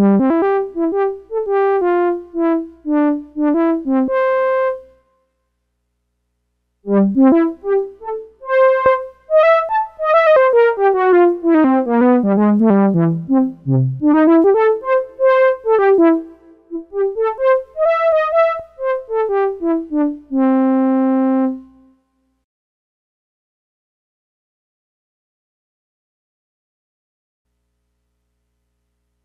Mm-hmm.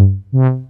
Mm-hmm.